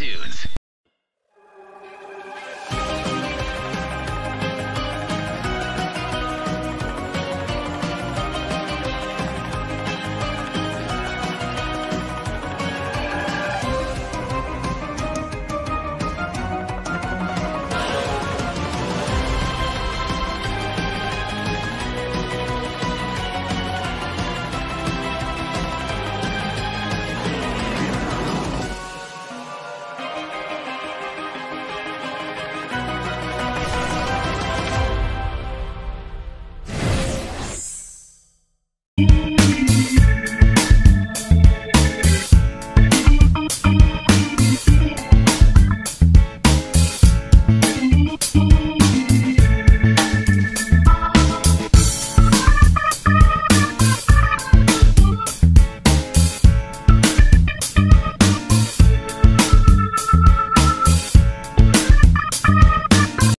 tunes. Thank